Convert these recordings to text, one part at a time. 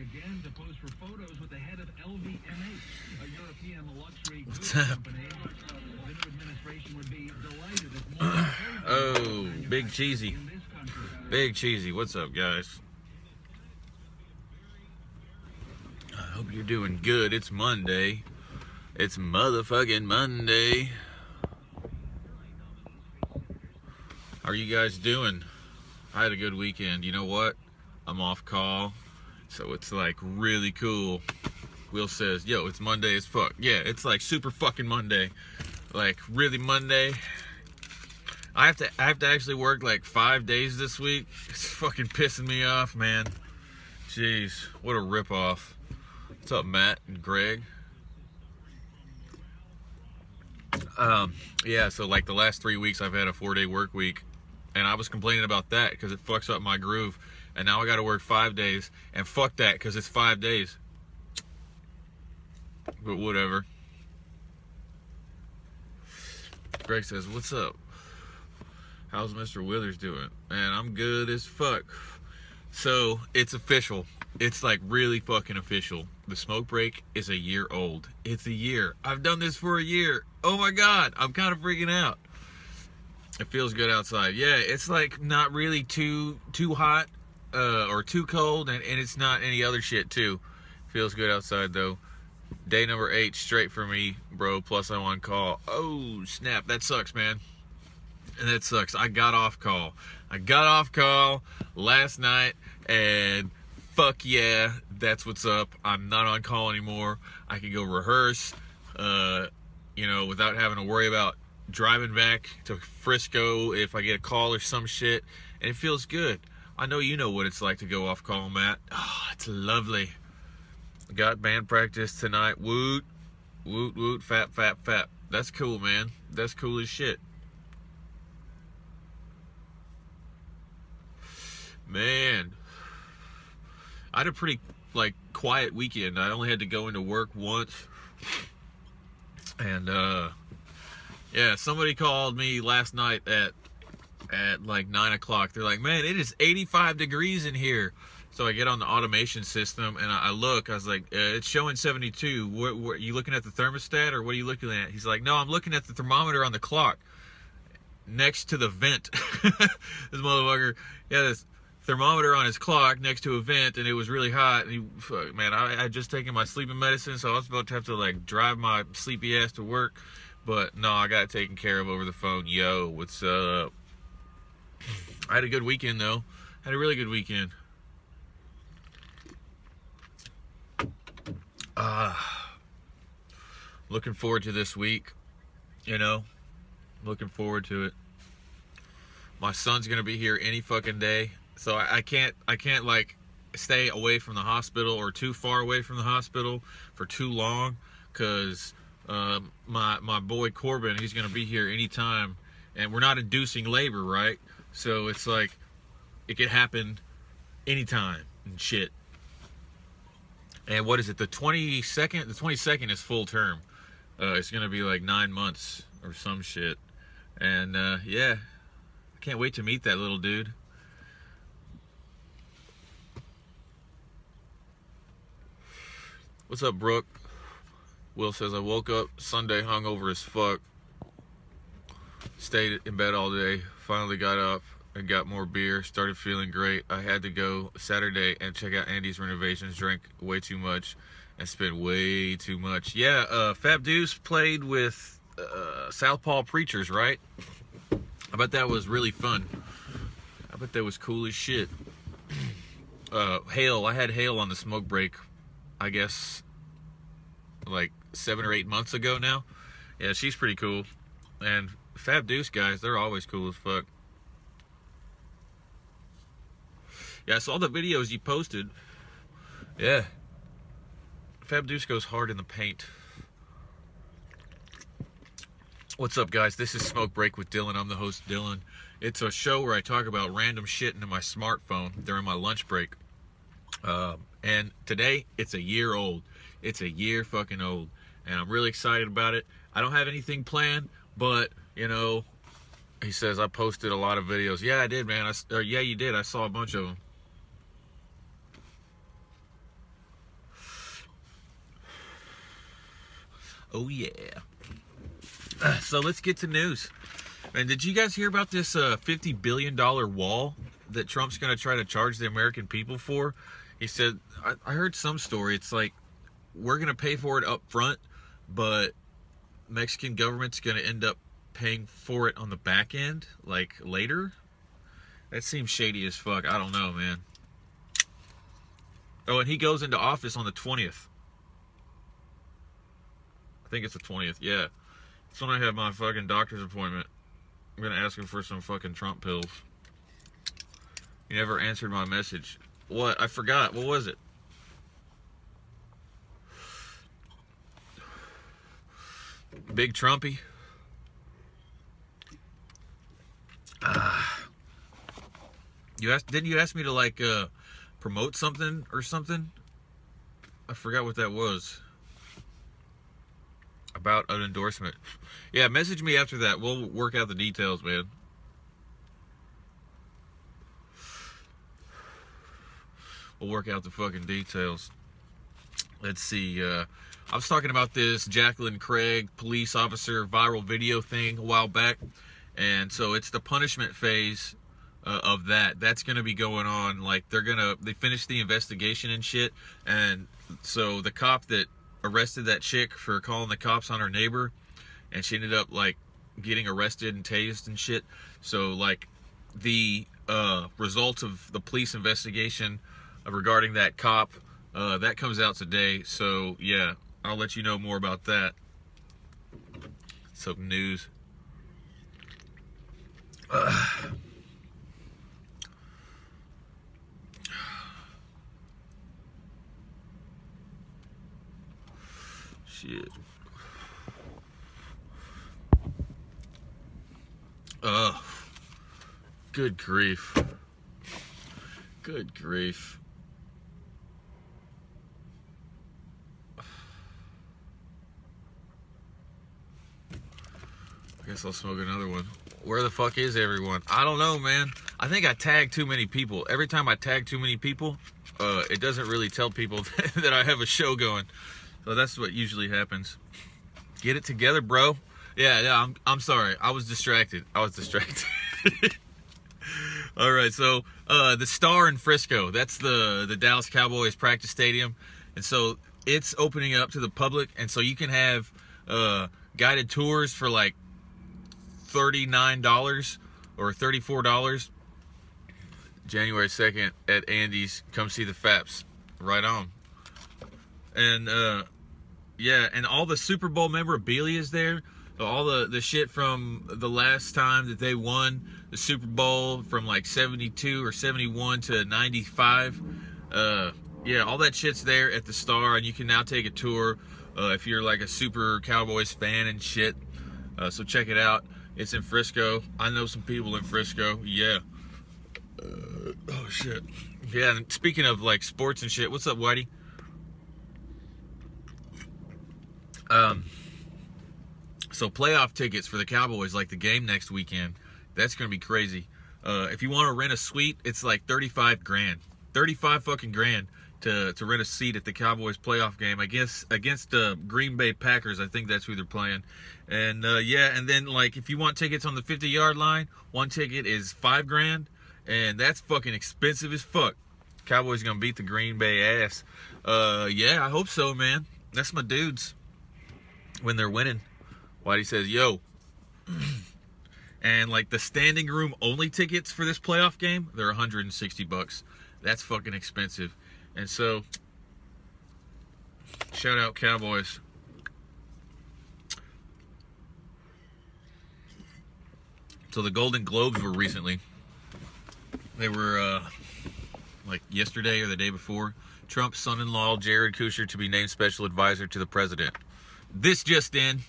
again to pose for photos with the head of LVMH, a European luxury What's goods up? company. The new administration would be delighted if more Oh, Big Cheesy. in this country. Big Cheesy, what's up, guys? I hope you're doing good. It's Monday. It's motherfucking Monday. How are you guys doing? I had a good weekend. You know what? I'm off call, so it's like really cool. Will says, "Yo, it's Monday as fuck." Yeah, it's like super fucking Monday. Like really Monday. I have to I have to actually work like five days this week. It's fucking pissing me off, man. Jeez, what a ripoff. What's up, Matt and Greg? Um, yeah, so like the last three weeks I've had a four day work week and I was complaining about that because it fucks up my groove. And now I gotta work five days and fuck that because it's five days. But whatever. Greg says, What's up? How's Mr. Withers doing? Man, I'm good as fuck. So it's official. It's like really fucking official. The smoke break is a year old. It's a year. I've done this for a year. Oh my god, I'm kind of freaking out. It feels good outside. Yeah, it's like not really too too hot uh, or too cold, and, and it's not any other shit too. Feels good outside though. Day number eight straight for me, bro. Plus I'm on call. Oh snap, that sucks, man and that sucks. I got off call. I got off call last night, and fuck yeah, that's what's up. I'm not on call anymore. I can go rehearse, uh, you know, without having to worry about driving back to Frisco if I get a call or some shit, and it feels good. I know you know what it's like to go off call, Matt. Oh, it's lovely. Got band practice tonight. Woot, woot, woot, fat, fat, fat. That's cool, man. That's cool as shit. Man, I had a pretty like quiet weekend. I only had to go into work once, and uh, yeah, somebody called me last night at at like nine o'clock. They're like, "Man, it is 85 degrees in here." So I get on the automation system and I look. I was like, uh, "It's showing 72. What, what you looking at the thermostat or what are you looking at?" He's like, "No, I'm looking at the thermometer on the clock." next to the vent. this motherfucker, yeah, this thermometer on his clock next to a vent, and it was really hot. And he, fuck, man, I, had just taken my sleeping medicine, so I was about to have to like drive my sleepy ass to work. But no, I got taken care of over the phone. Yo, what's up? I had a good weekend though. Had a really good weekend. Ah, looking forward to this week. You know, looking forward to it. My son's gonna be here any fucking day, so I, I can't I can't like stay away from the hospital or too far away from the hospital for too long, cause um, my my boy Corbin he's gonna be here anytime, and we're not inducing labor, right? So it's like it could happen anytime and shit. And what is it? The twenty second. The twenty second is full term. Uh, it's gonna be like nine months or some shit. And uh, yeah, I can't wait to meet that little dude. What's up, Brooke? Will says I woke up Sunday hungover as fuck. Stayed in bed all day. Finally got up and got more beer. Started feeling great. I had to go Saturday and check out Andy's renovations. Drank way too much and spent way too much. Yeah, uh, Fab Deuce played with uh, Southpaw Preachers, right? I bet that was really fun. I bet that was cool as shit. Uh, Hale, I had Hale on the smoke break, I guess, like seven or eight months ago now. Yeah, she's pretty cool. And Fab Deuce guys, they're always cool as fuck. Yeah, I saw the videos you posted. Yeah. Fab Deuce goes hard in the paint. What's up, guys? This is Smoke Break with Dylan. I'm the host, Dylan. It's a show where I talk about random shit into my smartphone during my lunch break. Um, and today, it's a year old. It's a year fucking old. And I'm really excited about it. I don't have anything planned, but, you know, he says, I posted a lot of videos. Yeah, I did, man. I, or, yeah, you did. I saw a bunch of them. Oh, yeah. So let's get to news. And did you guys hear about this uh, $50 billion wall that Trump's going to try to charge the American people for? He said, I, I heard some story. It's like, we're going to pay for it up front, but Mexican government's going to end up paying for it on the back end, like later. That seems shady as fuck. I don't know, man. Oh, and he goes into office on the 20th. I think it's the 20th. Yeah. That's when I have my fucking doctor's appointment. I'm going to ask him for some fucking Trump pills. He never answered my message. What? I forgot. What was it? Big Trumpy. Ah. You asked? Didn't you ask me to like uh, promote something or something? I forgot what that was. About an endorsement. Yeah, message me after that. We'll work out the details, man. We'll work out the fucking details. Let's see. Uh, I was talking about this Jacqueline Craig police officer viral video thing a while back. And so it's the punishment phase uh, of that. That's going to be going on. Like they're going to, they finished the investigation and shit. And so the cop that arrested that chick for calling the cops on her neighbor and she ended up like getting arrested and tased and shit. So like the uh, results of the police investigation regarding that cop, uh, that comes out today. So yeah, I'll let you know more about that. Some news. Shit. Ugh. Good grief. Good grief. I guess I'll smoke another one. Where the fuck is everyone? I don't know, man. I think I tag too many people. Every time I tag too many people, uh, it doesn't really tell people that I have a show going. So that's what usually happens. Get it together, bro. Yeah, yeah. I'm I'm sorry. I was distracted. I was distracted. All right. So uh, the Star in Frisco. That's the the Dallas Cowboys practice stadium, and so it's opening up to the public, and so you can have uh, guided tours for like thirty nine dollars or thirty four dollars. January second at Andy's. Come see the Faps. Right on and uh, yeah, and all the Super Bowl memorabilia is there. All the the shit from the last time that they won the Super Bowl from like 72 or 71 to 95. Uh, yeah, all that shit's there at the Star, and you can now take a tour uh, if you're like a super Cowboys fan and shit. Uh, so check it out. It's in Frisco. I know some people in Frisco. Yeah. Uh, oh shit. Yeah. And speaking of like sports and shit, what's up, Whitey? Um, so playoff tickets for the Cowboys, like the game next weekend, that's gonna be crazy. Uh, if you want to rent a suite, it's like thirty-five grand, thirty-five fucking grand to to rent a seat at the Cowboys playoff game. I guess against the uh, Green Bay Packers. I think that's who they're playing. And uh, yeah, and then like if you want tickets on the fifty-yard line, one ticket is five grand, and that's fucking expensive as fuck. Cowboys gonna beat the Green Bay ass. Uh, yeah, I hope so, man. That's my dudes when they're winning. Whitey says, "Yo." and like the standing room only tickets for this playoff game, they're 160 bucks. That's fucking expensive. And so shout out Cowboys. So the Golden Globes were recently. They were uh like yesterday or the day before. Trump's son-in-law Jared Kushner to be named special advisor to the president. This just in.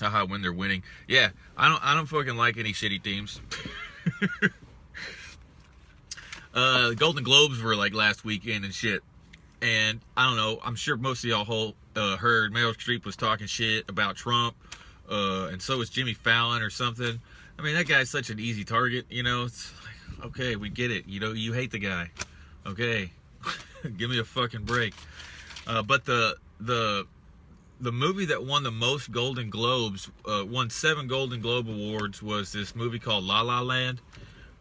Haha, when they're winning. Yeah, I don't I don't fucking like any shitty teams. uh the Golden Globes were like last weekend and shit. And I don't know, I'm sure most of y'all whole, uh, heard Meryl Streep was talking shit about Trump. Uh, and so was Jimmy Fallon or something. I mean, that guy's such an easy target, you know. It's like, okay, we get it. You know, you hate the guy. Okay, give me a fucking break. Uh, but the the the movie that won the most Golden Globes, uh, won seven Golden Globe awards, was this movie called La La Land.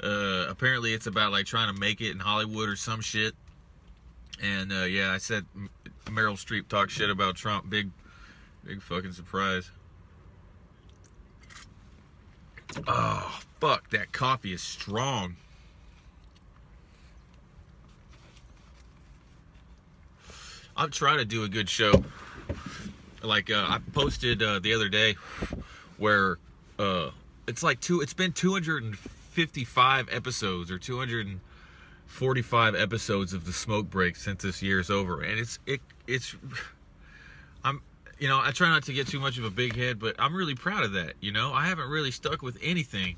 Uh, apparently, it's about like trying to make it in Hollywood or some shit. And uh, yeah, I said Meryl Streep talked shit about Trump. Big, big fucking surprise. Oh fuck, that coffee is strong. I'm trying to do a good show. Like uh, I posted uh, the other day, where uh, it's like two. It's been 255 episodes or 245 episodes of the smoke break since this year's over, and it's it it's. I'm you know I try not to get too much of a big head, but I'm really proud of that. You know I haven't really stuck with anything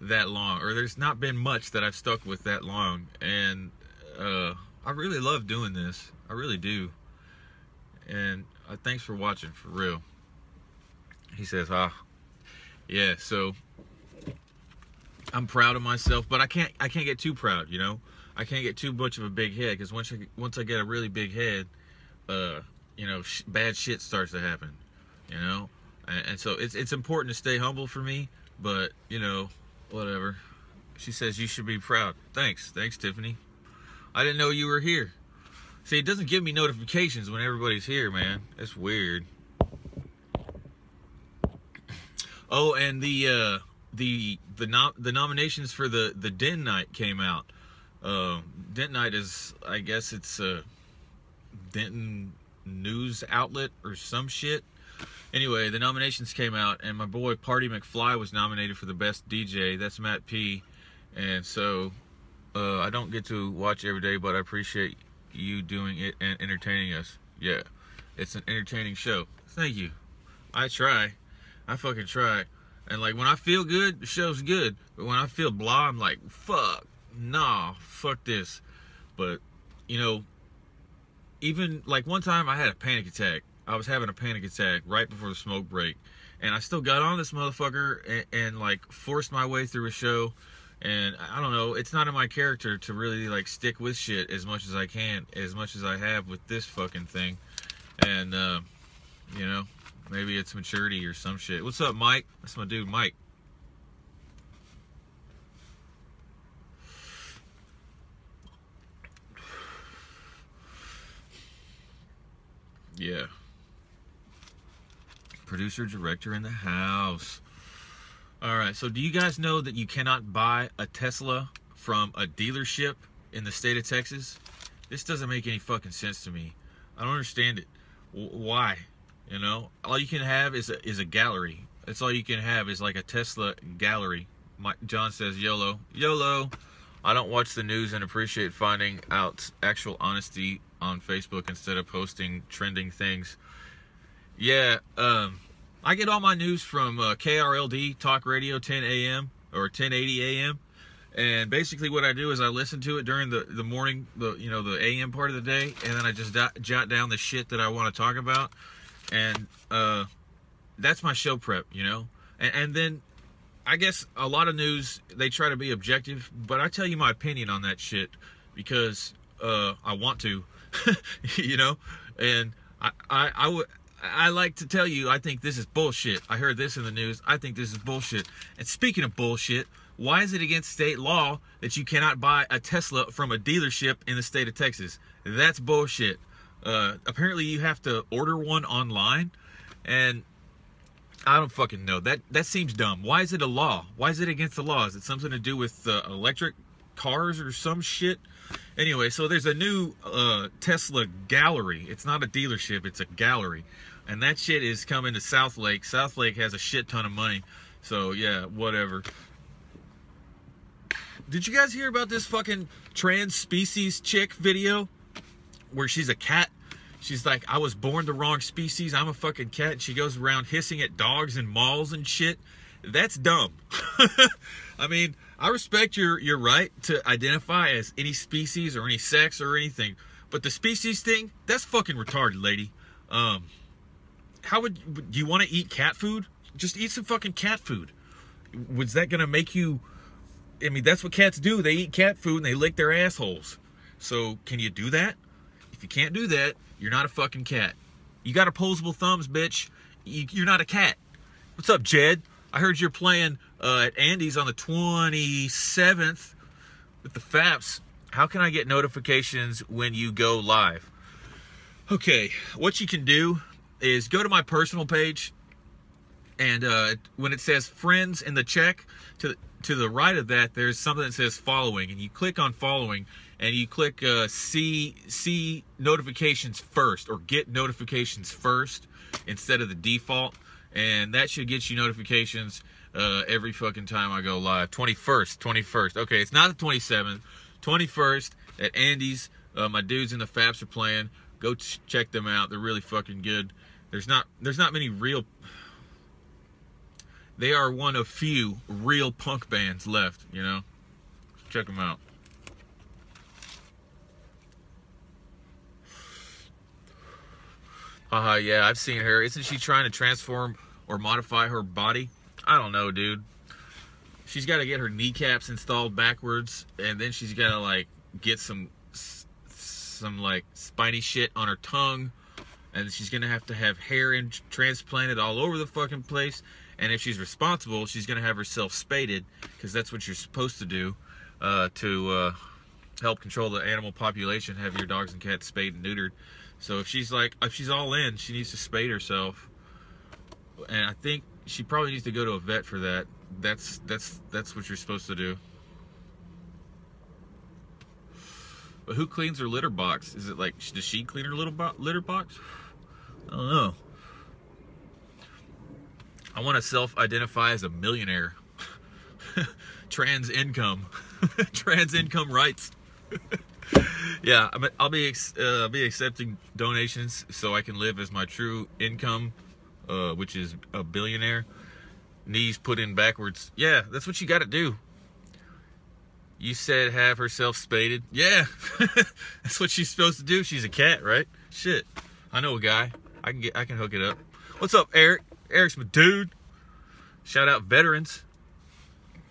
that long, or there's not been much that I've stuck with that long, and uh, I really love doing this. I really do. And uh, thanks for watching, for real. He says, ah, yeah. So I'm proud of myself, but I can't. I can't get too proud. You know, I can't get too much of a big head because once I once I get a really big head, uh, you know, sh- bad shit starts to happen. You know, and, and so it's it's important to stay humble for me. But you know, whatever. She says you should be proud. Thanks, thanks, Tiffany. I didn't know you were here. See, it doesn't give me notifications when everybody's here, man. That's weird. Oh, and the uh, the the nom- the nominations for the the Den Night came out. Uh, Night is, I guess, it's a Denton news outlet or some shit. Anyway, the nominations came out, and my boy Party McFly was nominated for the best DJ. That's Matt P. And so uh, I don't get to watch every day, but I appreciate you doing it and entertaining us. Yeah, it's an entertaining show. Thank you. I try. I fucking try. And like when I feel good, the show's good. But when I feel blah, I'm like, fuck, nah, fuck this. But you know, even like one time I had a panic attack. I was having a panic attack right before the smoke break, and I still got on this motherfucker and, and like forced my way through a show and I don't know, it's not in my character to really like stick with shit as much as I can, as much as I have with this fucking thing. And uh, you know, maybe it's maturity or some shit. What's up, Mike? That's my dude, Mike. Yeah. Producer, director in the house. All right. So, do you guys know that you cannot buy a Tesla from a dealership in the state of Texas? This doesn't make any fucking sense to me. I don't understand it. W- why? You know, all you can have is a, is a gallery. That's all you can have is like a Tesla gallery. My, John says YOLO. YOLO. I don't watch the news and appreciate finding out actual honesty on Facebook instead of posting trending things. Yeah, um, I get all my news from uh, KRLD Talk Radio 10 a.m. or 1080 a.m. And basically, what I do is I listen to it during the, the morning, the you know the a.m. part of the day, and then I just jot down the shit that I want to talk about, and uh, that's my show prep, you know. And, and then I guess a lot of news they try to be objective, but I tell you my opinion on that shit because uh, I want to, you know. And I I, I would. I like to tell you, I think this is bullshit. I heard this in the news. I think this is bullshit. And speaking of bullshit, why is it against state law that you cannot buy a Tesla from a dealership in the state of Texas? That's bullshit. Uh, apparently, you have to order one online, and I don't fucking know. That that seems dumb. Why is it a law? Why is it against the law? Is it something to do with uh, electric cars or some shit? Anyway, so there's a new uh, Tesla gallery. It's not a dealership, it's a gallery. And that shit is coming to Southlake. South Lake has a shit ton of money. So, yeah, whatever. Did you guys hear about this fucking trans species chick video? Where she's a cat. She's like, I was born the wrong species. I'm a fucking cat. And she goes around hissing at dogs and malls and shit. That's dumb. I mean, I respect your your right to identify as any species or any sex or anything, but the species thing, that's fucking retarded, lady. Um, how would do you want to eat cat food? Just eat some fucking cat food. Was that gonna make you? I mean, that's what cats do. They eat cat food and they lick their assholes. So, can you do that? If you can't do that, you're not a fucking cat. You got opposable thumbs, bitch. You, you're not a cat. What's up, Jed? I heard you're playing uh, at Andy's on the 27th with the FAPS. How can I get notifications when you go live? Okay, what you can do is go to my personal page, and uh, when it says friends in the check, to the, to the right of that, there's something that says following, and you click on following, and you click uh, see see notifications first or get notifications first instead of the default, and that should get you notifications uh, every fucking time I go live. 21st, 21st. Okay, it's not the 27th. 21st at Andy's. Uh, my dudes in the Faps are playing. Go ch- check them out. They're really fucking good. There's not there's not many real. They are one of few real punk bands left. You know, check them out. Haha, yeah, I've seen her. Isn't she trying to transform or modify her body? I don't know, dude. She's got to get her kneecaps installed backwards, and then she's got to like get some some like spiny shit on her tongue, and she's gonna have to have hair in, transplanted all over the fucking place. And if she's responsible, she's gonna have herself spaded because that's what you're supposed to do uh, to uh, help control the animal population. Have your dogs and cats spayed and neutered. So if she's like, if she's all in, she needs to spade herself. And I think she probably needs to go to a vet for that. That's that's that's what you're supposed to do. But who cleans her litter box? Is it like does she clean her little bo- litter box? I don't know. I want to self-identify as a millionaire. Trans income, trans income rights. yeah, I'm, I'll be uh, be accepting donations so I can live as my true income, uh, which is a billionaire. Knees put in backwards. Yeah, that's what you got to do. You said have herself spaded. Yeah, that's what she's supposed to do. She's a cat, right? Shit, I know a guy. I can get. I can hook it up. What's up, Eric? Eric's my dude. Shout out veterans.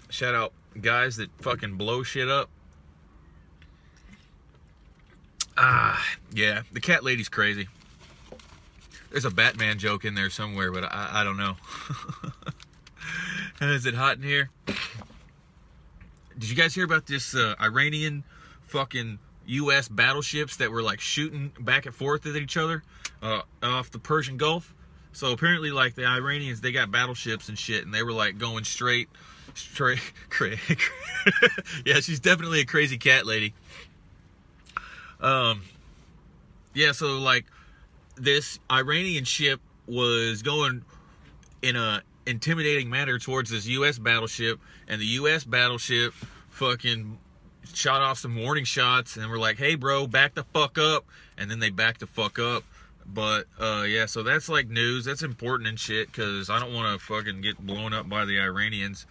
Shout out guys that fucking blow shit up. Ah, yeah, the cat lady's crazy. There's a Batman joke in there somewhere, but I, I don't know. Is it hot in here? Did you guys hear about this uh, Iranian fucking U.S. battleships that were like shooting back and forth at each other uh, off the Persian Gulf? So apparently, like the Iranians, they got battleships and shit, and they were like going straight, straight. yeah, she's definitely a crazy cat lady. Um, yeah, so like this Iranian ship was going in a intimidating manner towards this U.S. battleship, and the U.S. battleship fucking shot off some warning shots, and we're like, "Hey, bro, back the fuck up," and then they backed the fuck up. But uh, yeah, so that's like news. That's important and shit because I don't want to fucking get blown up by the Iranians.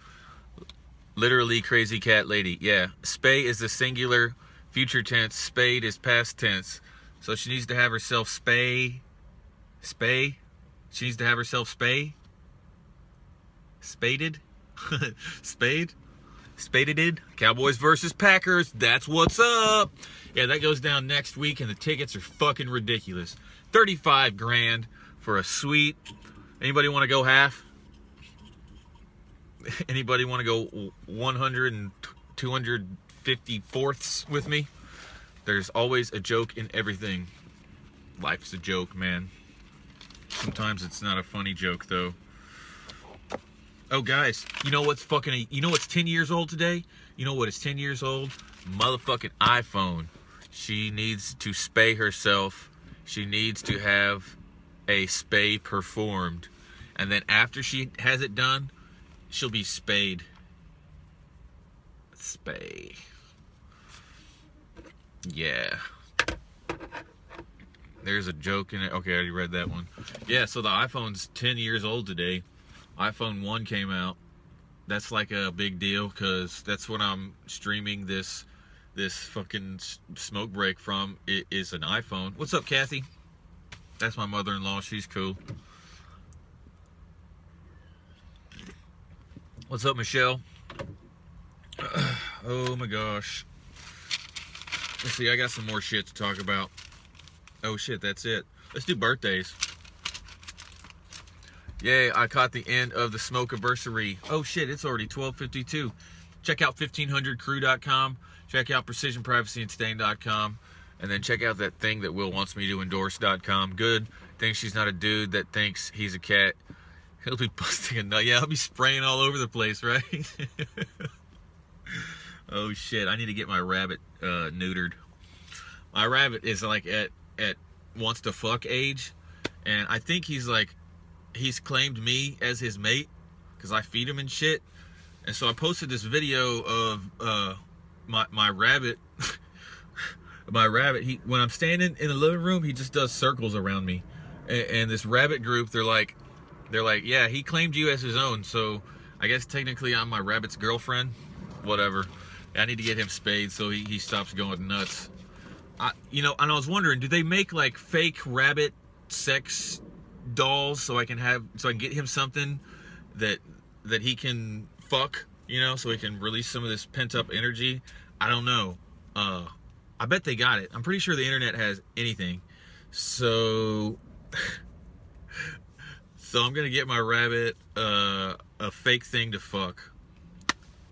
Literally, crazy cat lady. Yeah, spay is the singular future tense. Spade is past tense. So she needs to have herself spay. Spay. She needs to have herself spay. Spaded. Spade. Spaded. Cowboys versus Packers. That's what's up. Yeah, that goes down next week, and the tickets are fucking ridiculous. 35 grand for a suite. Anybody want to go half? Anybody want to go 100 and 250 fourths with me? There's always a joke in everything. Life's a joke, man. Sometimes it's not a funny joke, though. Oh, guys, you know what's fucking, you know what's 10 years old today? You know what is 10 years old? Motherfucking iPhone. She needs to spay herself. She needs to have a spay performed. And then after she has it done, she'll be spayed. Spay. Yeah. There's a joke in it. Okay, I already read that one. Yeah, so the iPhone's 10 years old today. iPhone 1 came out. That's like a big deal because that's when I'm streaming this this fucking smoke break from it is an iPhone. What's up, Kathy? That's my mother-in-law. She's cool. What's up, Michelle? oh my gosh. Let's see, I got some more shit to talk about. Oh shit, that's it. Let's do birthdays. Yay, I caught the end of the smoke anniversary. Oh shit, it's already 1252. Check out 1500crew.com. Check out precisionprivacyandStain.com. And then check out that thing that Will wants me to endorse.com. Good. Thinks she's not a dude that thinks he's a cat. He'll be busting a nut. Yeah, I'll be spraying all over the place, right? oh shit, I need to get my rabbit uh, neutered. My rabbit is like at at wants to fuck age, and I think he's like he's claimed me as his mate because I feed him and shit. And so I posted this video of uh, my my rabbit. my rabbit. He when I'm standing in the living room, he just does circles around me. And, and this rabbit group, they're like, they're like, yeah, he claimed you as his own. So I guess technically I'm my rabbit's girlfriend. Whatever. I need to get him spayed so he, he stops going nuts. I, you know, and I was wondering, do they make like fake rabbit sex dolls so I can have so I can get him something that that he can fuck, you know, so we can release some of this pent up energy. I don't know. Uh I bet they got it. I'm pretty sure the internet has anything. So so I'm to get my rabbit uh a fake thing to fuck.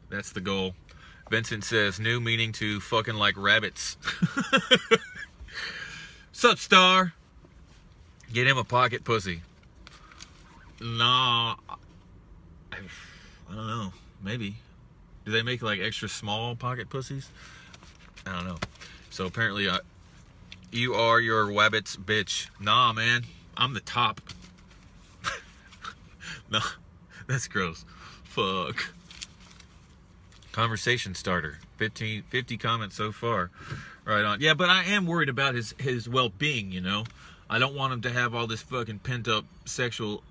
That's the goal. Vincent says new meaning to fucking like rabbits. Sup, star? Get him a pocket pussy. Nah. I don't know. Maybe. Do they make like extra small pocket pussies? I don't know. So apparently, uh, you are your wabbit's bitch. Nah, man. I'm the top. no, that's gross. Fuck. Conversation starter. 15, 50 comments so far. Right on. Yeah, but I am worried about his his well being. You know, I don't want him to have all this fucking pent up sexual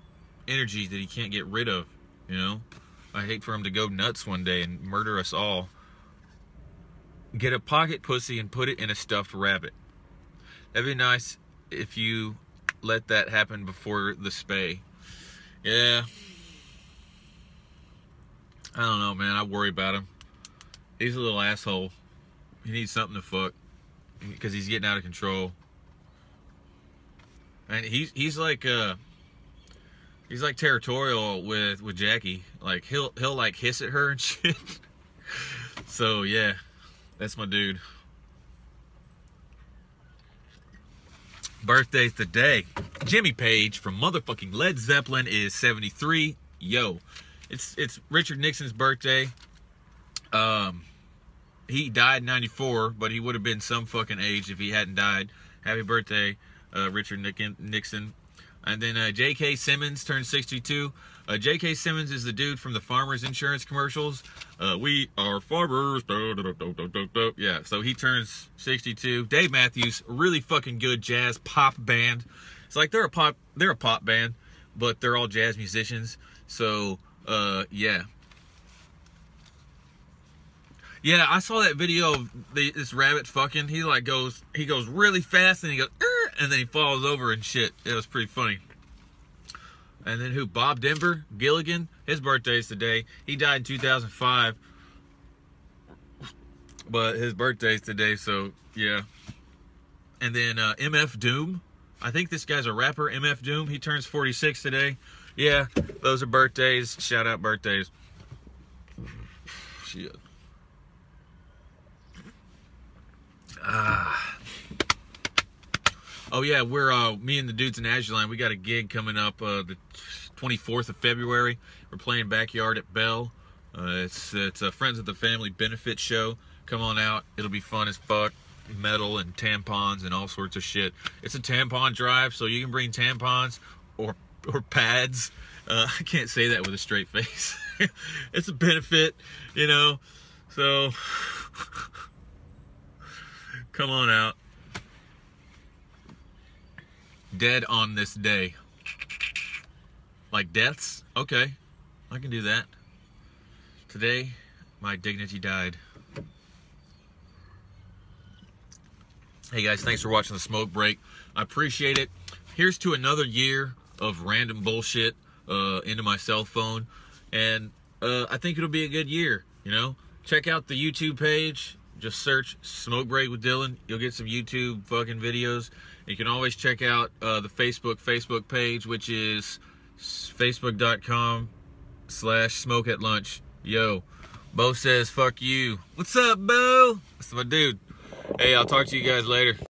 energy that he can't get rid of. You know, I hate for him to go nuts one day and murder us all. Get a pocket pussy and put it in a stuffed rabbit. That'd be nice if you let that happen before the spay. Yeah. I don't know, man. I worry about him. He's a little asshole. He needs something to fuck because he's getting out of control. And he's he's like uh he's like territorial with with Jackie. Like he'll he'll like hiss at her and shit. so yeah, that's my dude. Birthday's today. Jimmy Page from motherfucking Led Zeppelin is 73. Yo, it's it's Richard Nixon's birthday. Um, he died 94, but he would have been some fucking age if he hadn't died. Happy birthday, uh, Richard Nixon. And then uh, J.K. Simmons turned 62. Uh, J.K. Simmons is the dude from the Farmers Insurance commercials. Uh, we are farmers. Yeah, so he turns 62. Dave Matthews, really fucking good jazz pop band. It's like they're a pop, they're a pop band, but they're all jazz musicians. So, uh, yeah. Yeah, I saw that video of the, this rabbit fucking. He like goes, he goes really fast, and he goes, "Er," and then he falls over and shit. It was pretty funny. And then who? Bob Denver Gilligan. His birthday is today. He died in 2005, but his birthday is today. So yeah. And then uh, MF Doom. I think this guy's a rapper. MF Doom. He turns 46 today. Yeah, those are birthdays. Shout out birthdays. Shit. Ah. Oh yeah, we're uh, me and the dudes in Azuline. We got a gig coming up uh, the 24th of February. We're playing backyard at Bell. Uh, it's it's a friends of the family benefit show. Come on out. It'll be fun as fuck. Metal and tampons and all sorts of shit. It's a tampon drive, so you can bring tampons or or pads. Uh, I can't say that with a straight face. it's a benefit, you know. So come on out. Dead on this day. Like deaths? Okay. I can do that. Today, my dignity died. Hey guys, thanks for watching the smoke break. I appreciate it. Here's to another year of random bullshit uh, into my cell phone. And uh, I think it'll be a good year, you know? Check out the YouTube page. Just search Smoke Break with Dylan. You'll get some YouTube fucking videos. You can always check out uh, the Facebook Facebook page, which is Facebook.com slash smoke at lunch. Yo, Bo says fuck you. What's up, Bo? That's my dude. Hey, I'll talk to you guys later.